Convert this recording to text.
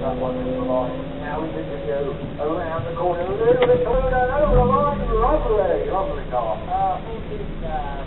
that one in the line. Now we need to go around the corner a little bit further over the line. Lovely, lovely car. Oh, uh, I think it's, uh,